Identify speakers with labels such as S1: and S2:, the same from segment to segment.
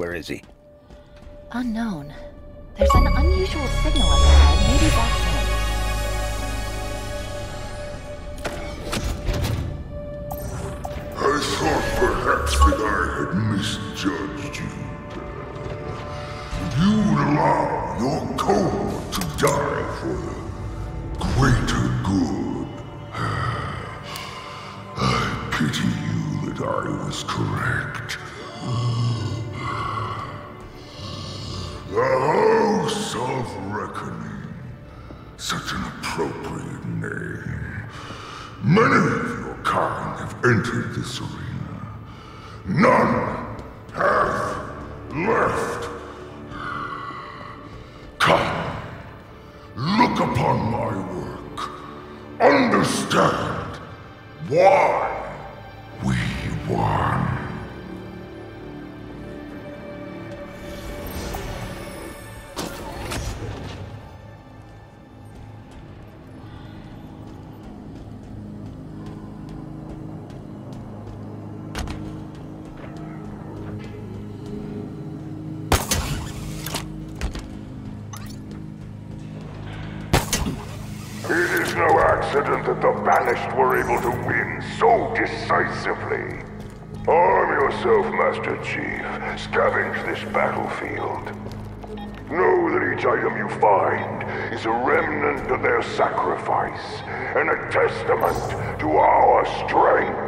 S1: Where is he?
S2: Unknown. There's an unusual signal up ahead. Maybe that's him.
S3: I thought perhaps that I had misjudged you. You would allow your take this
S4: away. banished were able to win so decisively. Arm yourself, Master Chief. Scavenge this battlefield. Know that each item you find is a remnant of their sacrifice and a testament to our strength.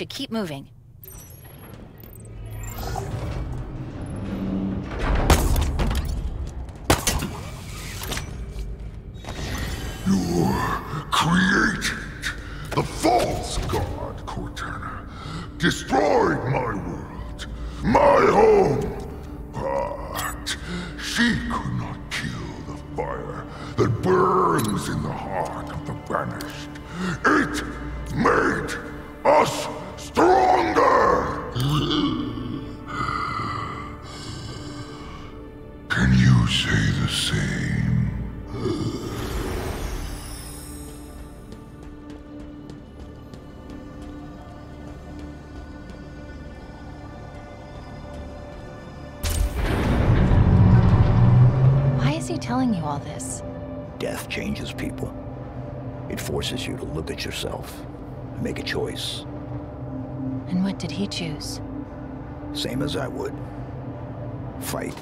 S2: Should keep moving.
S3: Say the same?
S2: Why is he telling you all this?
S1: Death changes people. It forces you to look at yourself and make a choice.
S2: And what did he choose?
S1: Same as I would. Fight.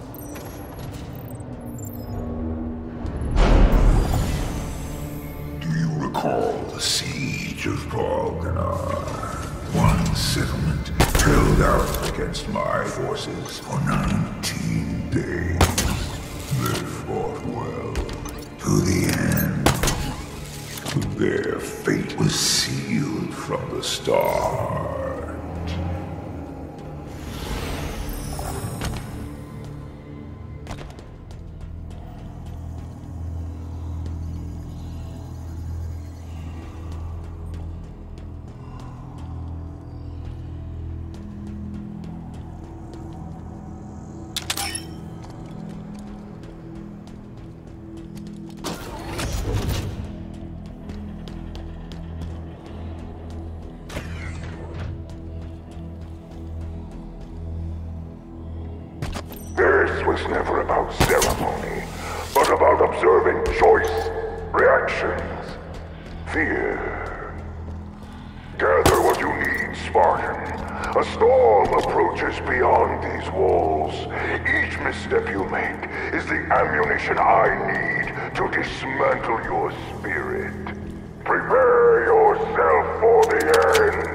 S3: Of Balganar? One settlement held out against my forces for 19 days. They fought well to the end. Their fate was sealed from the start.
S5: About ceremony, but about observing choice, reactions, fear. Gather what you need, Spartan. A storm approaches beyond these walls. Each misstep you make is the ammunition I need to dismantle your spirit. Prepare yourself for the end.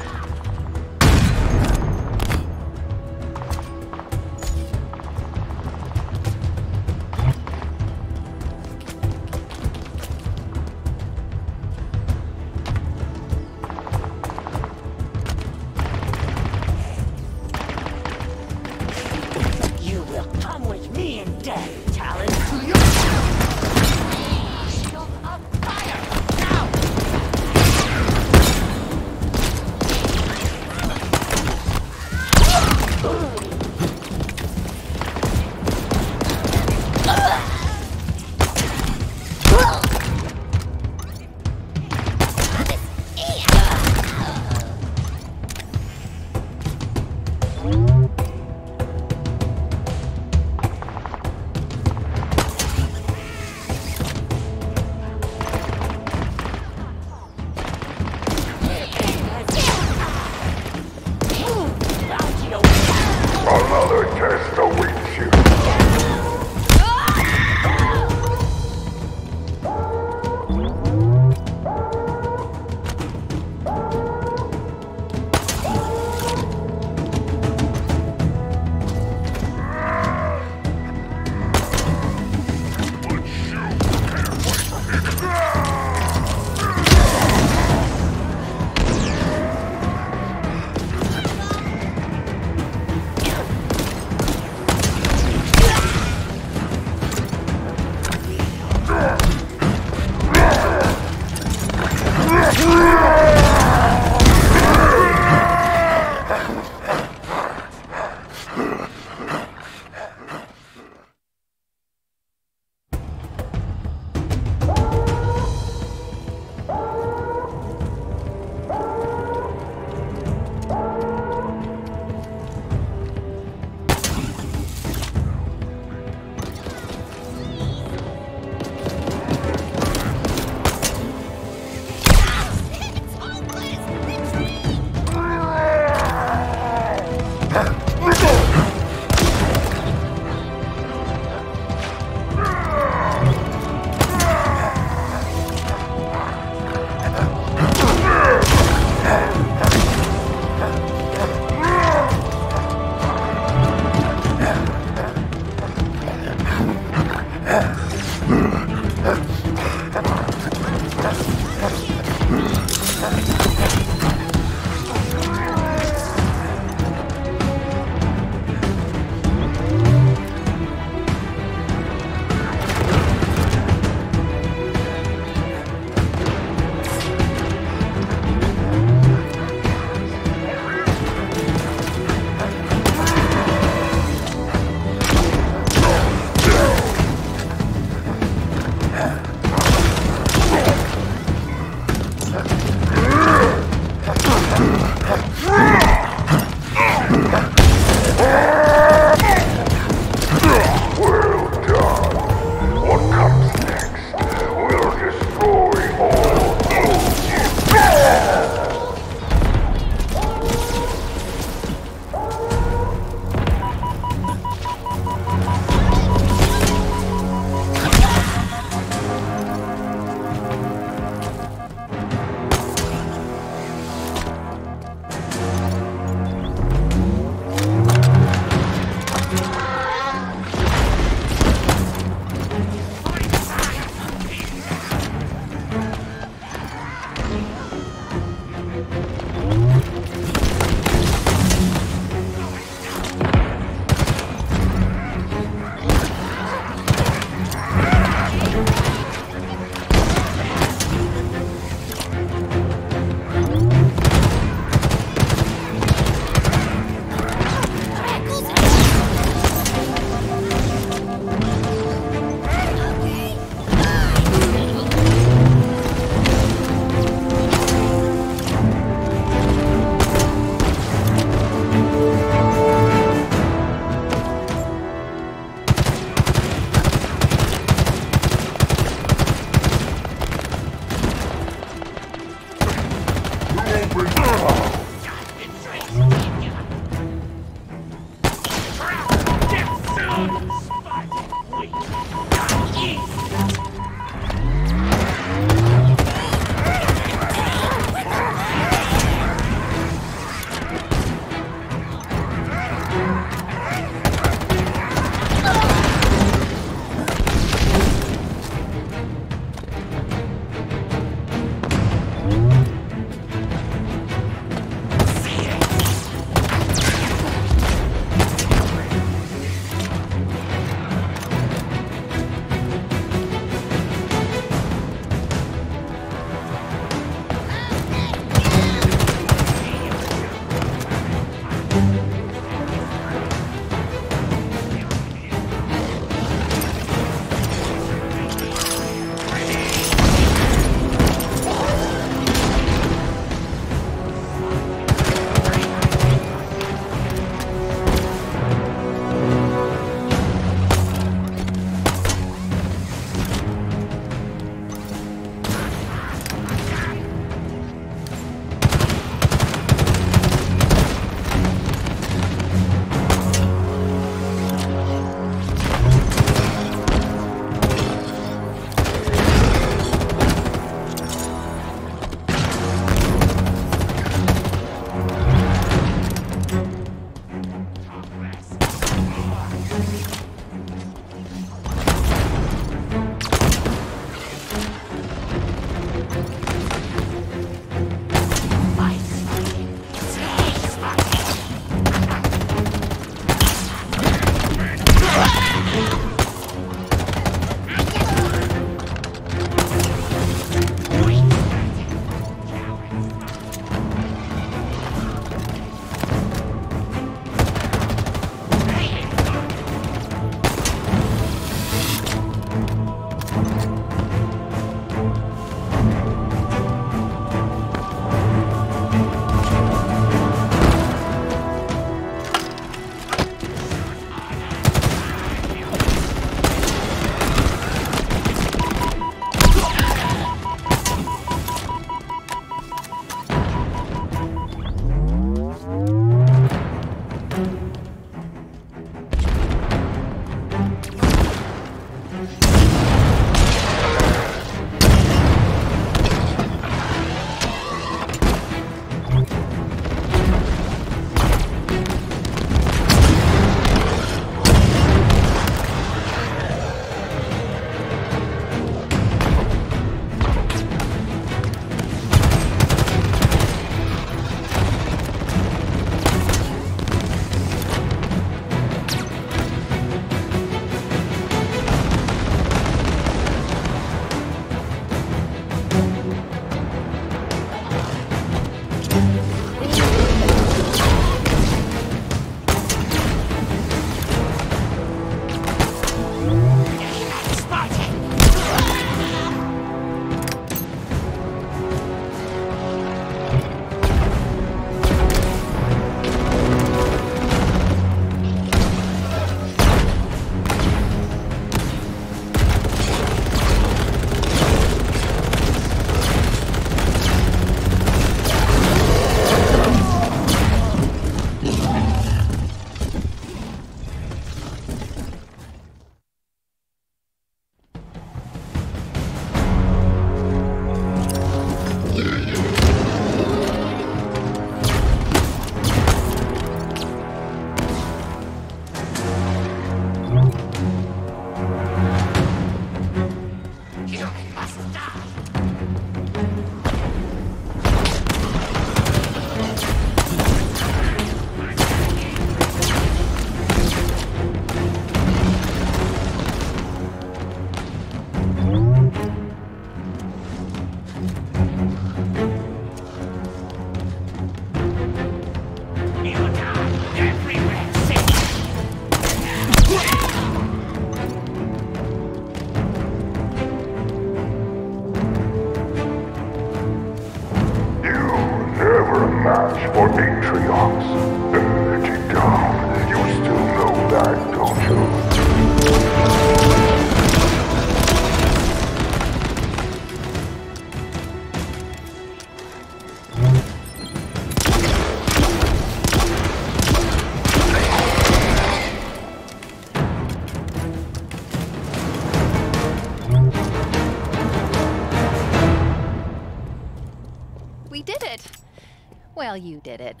S6: You
S2: did it.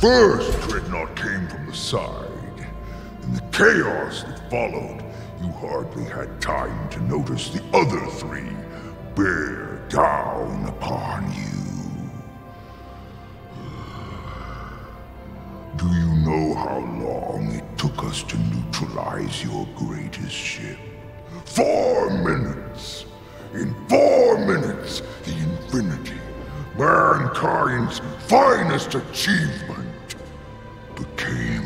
S3: First dreadnought came from the side. In the chaos that followed, you hardly had time to notice the other three bear down upon you. Do you know how long it took us to neutralize your greatest ship? Four minutes! In four minutes, the Infinity, mankind's finest achievement, Turkey.